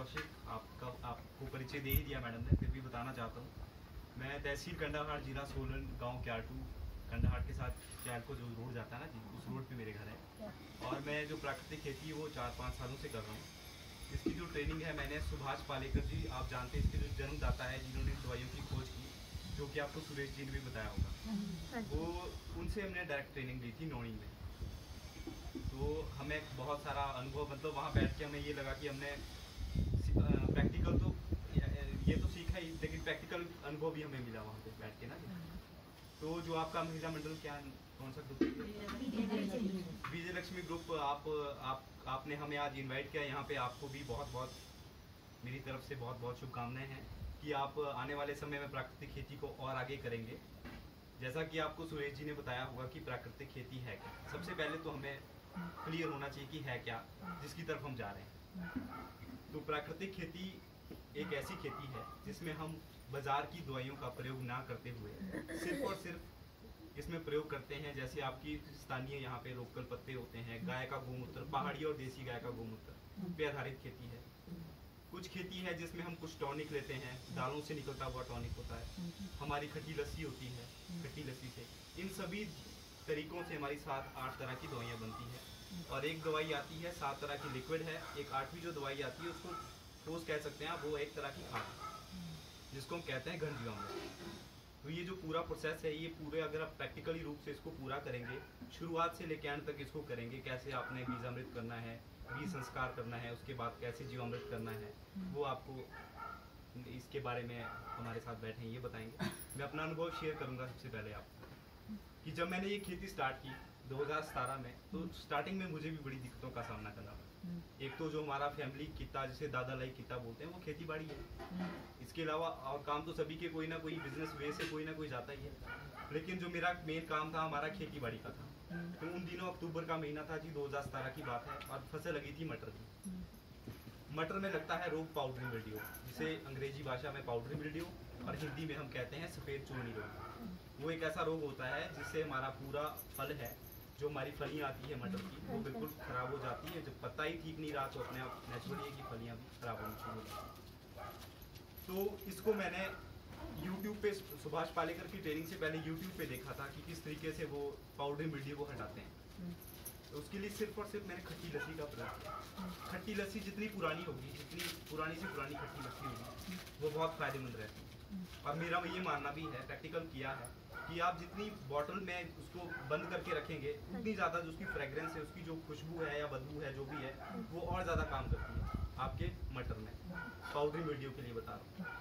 कौशिक आपका आपको परिचय दे ही दिया मैडम ने फिर भी बताना चाहता हूँ। मैं तहसील कंडाहाट जिला सोलन गाँव क्याटू कंडाहाट के साथ कैल को जो रोड जाता है ना जी उस रोड पे मेरे घर है। और मैं जो प्राकृतिक खेती है वो चार पाँच सालों से कर रहा हूँ। इसकी जो ट्रेनिंग है मैंने सुभाष पालेकर जी आप जानते हैं इसके जो जन्मदाता है जिन्होंने दवाइयों की खोज की जो कि आपको सुरेश जी ने भी बताया होगा। वो उनसे हमने डायरेक्ट ट्रेनिंग ली थी नोनी में। तो हमें बहुत सारा अनुभव मतलब वहाँ बैठ के हमें ये लगा कि हमने प्रैक्टिकल तो ये तो सीखा ही लेकिन प्रैक्टिकल अनुभव भी हमें मिला वहाँ पे बैठ के ना तो जो आपका महिला मंडल क्या कौन सा ग्रुप विजय लक्ष्मी ग्रुप आप आप आपने हमें आज इनवाइट किया। यहाँ पे आपको भी बहुत बहुत मेरी तरफ़ से बहुत बहुत शुभकामनाएँ हैं कि आप आने वाले समय में प्राकृतिक खेती को और आगे करेंगे। जैसा कि आपको सुरेश जी ने बताया होगा कि प्राकृतिक खेती है क्या? सबसे पहले तो हमें क्लियर होना चाहिए कि है क्या जिसकी तरफ़ हम जा रहे हैं। तो प्राकृतिक खेती एक ऐसी खेती है जिसमें हम बाज़ार की दवाइयों का प्रयोग ना करते हुए सिर्फ़ और सिर्फ़ इसमें प्रयोग करते हैं, जैसे आपकी स्थानीय यहाँ पे लोकल पत्ते होते हैं, गाय का गोमूत्र, पहाड़ी और देसी गाय का गोमूत्र पे आधारित खेती है। कुछ खेती है जिसमें हम कुछ टॉनिक लेते हैं, दालों से निकलता हुआ टॉनिक होता है, हमारी खट्टी लस्सी होती है, खट्टी लस्सी से। इन सभी तरीकों से हमारी सात, आठ तरह की दवाइयाँ बनती है। और एक दवाई आती है, सात तरह की लिक्विड है, एक आठवीं जो दवाई आती है, उसको ठोस कह सकते हैं आप, वो एक तरह की खाद जिसको हम कहते हैं घन जीवामृत तो ये जो पूरा प्रोसेस है, ये पूरे अगर आप प्रैक्टिकली रूप से इसको पूरा करेंगे, शुरुआत से लेकर अंत तक इसको करेंगे, कैसे आपने बीजामृत करना है बीज संस्कार करना है, उसके बाद कैसे जीवामृत करना है, वो आपको इसके बारे में हमारे साथ बैठे हैं, ये बताएँगे। मैं अपना अनुभव शेयर करूँगा सबसे पहले आपको, कि जब मैंने ये खेती स्टार्ट की 2017 में तो स्टार्टिंग में मुझे भी बड़ी दिक्कतों का सामना करना पड़ा। एक तो जो हमारा फैमिली किता जिसे दादा लाई किता बोलते हैं वो खेती बाड़ी है इसके अलावा और काम तो सभी के कोई ना कोई बिज़नेस वे से कोई ना कोई जाता ही है। लेकिन जो मेरा मेन काम था हमारा खेती बाड़ी का था। तो उन दिनों अक्टूबर का महीना था जी 2017 की बात है और फ़सल लगी थी मटर की। मटर में लगता है रोग पाउडरी मिल्डियो जिसे अंग्रेज़ी भाषा में पाउडरी मिल्डियो और हिंदी में हम कहते हैं सफ़ेद चूर्णी रोग। वो एक ऐसा रोग होता है जिससे हमारा पूरा फल है जो हमारी फलियाँ आती है मटर की वो बिल्कुल ख़राब हो जाती है। जब पत्ता ही ठीक नहीं रहा तो अपने आप नेचुरली है कि फलियाँ भी ख़राब होनी शुरू हो जाती तो इसको मैंने यूट्यूब पे सुभाष पालेकर की ट्रेनिंग से पहले यूट्यूब पे देखा था कि किस तरीके से वो पाउडर मिल्डी को हटाते हैं। तो उसके लिए सिर्फ़ और सिर्फ़ मैंने खट्टी लस्सी का प्रयोग किया। खट्टी लस्सी जितनी पुरानी होगी जितनी पुरानी से पुरानी खट्टी लस्सी होगी वो बहुत फ़ायदेमंद रहती है। और मेरा ये मानना भी है प्रैक्टिकल किया है, कि आप जितनी बॉटल में उसको बंद करके रखेंगे, उतनी ज़्यादा जो उसकी फ्रेग्रेंस है, उसकी जो खुशबू है या बदबू है, जो भी है, वो और ज़्यादा काम करती है आपके मटर में। पाउडरी मीडियो के लिए बता रहा हूँ।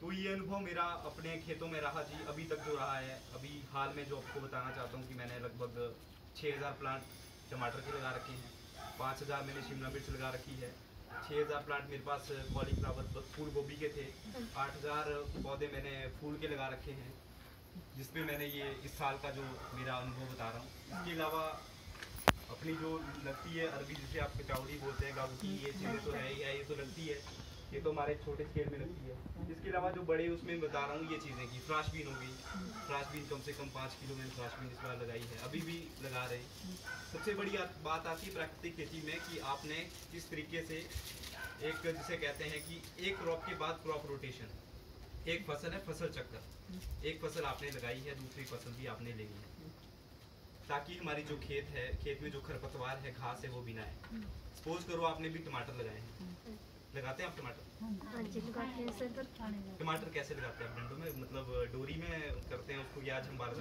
तो ये अनुभव मेरा अपने खेतों में रहा जी, अभी तक जो रहा है, अभी हाल में जो आपको बताना चाहता हूँ कि मैंने लगभग 6000 प्लांट टमाटर के लगा रखे हैं 5000 मैंने शिमला मिर्च लगा रखी है 6000 प्लांट मेरे पास कॉलीफ्लावर फूल गोभी के थे। 8000 पौधे मैंने फूल के लगा रखे हैं जिसमें मैंने ये इस साल का जो मेरा अनुभव बता रहा हूँ। इसके अलावा अपनी जो लगती है अरबी जिसे आप कचौड़ी बोलते हैं गाँव की ये चीज़ें तो है ही है ये तो लगती है। ये तो हमारे छोटे स्केल में लगती है। इसके अलावा जो बड़े, उसमें बता रहा हूँ ये चीज़ें की फ्राशबीन हो गई। फ्राशबीन कम से कम पाँच किलो मैंने फ्राशबीन इस बार लगाई है। अभी भी लगा रहे सबसे बड़ी बात आती है प्राकृतिक खेती में कि आपने किस तरीके से एक जिसे कहते हैं कि एक क्रॉप के बाद क्रॉप रोटेशन एक फ़सल है फ़सल चक्कर एक फ़सल आपने लगाई है, दूसरी फ़सल भी आपने लेनी है। ताकि हमारी जो खेत है, खेत में जो खरपतवार है, घास है, वो बिना है। सपोज़ करो आपने भी टमाटर लगाए हैं। लगाते हैं आप टमाटर? हाँ जी लगाते हैं सर। टमाटर कैसे लगाते हैं आप? डंडों में मतलब डोरी में करते हैं उसको या आज हम बार